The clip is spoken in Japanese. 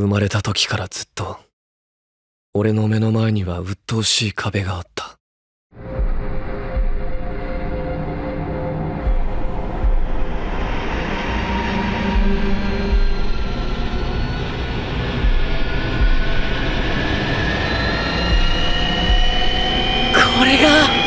生まれた時からずっと、俺の目の前には鬱陶しい壁があった。これが